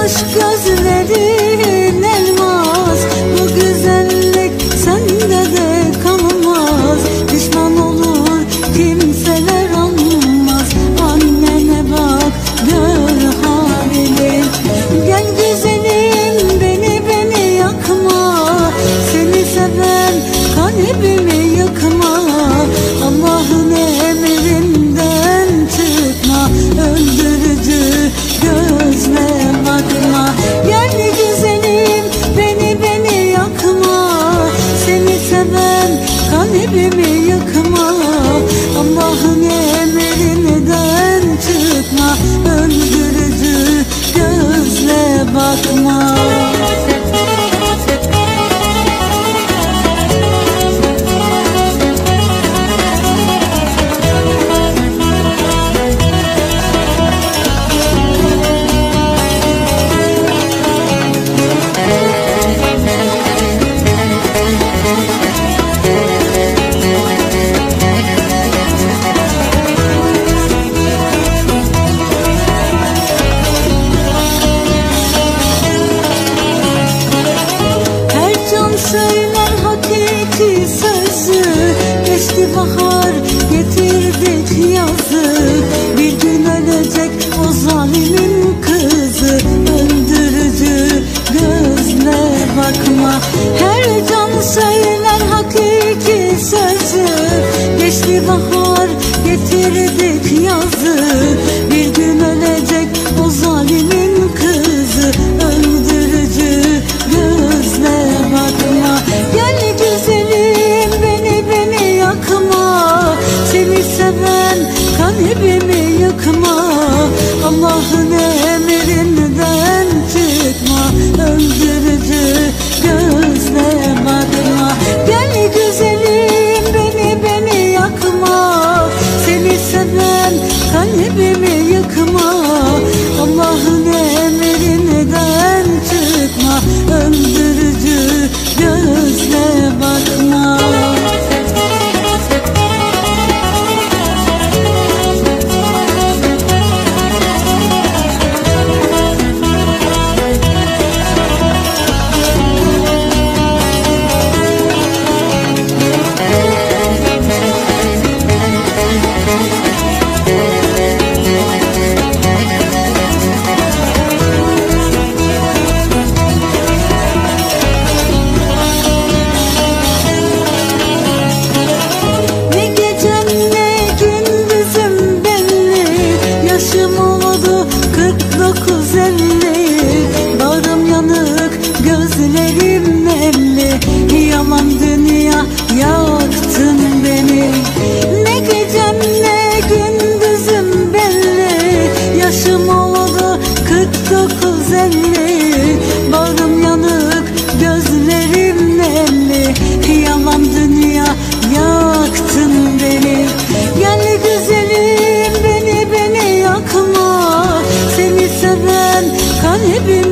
aşk gözleri. güldürdü gözlerim adına Gel güzelim beni beni yakma. Seni seven kalbim debajo baby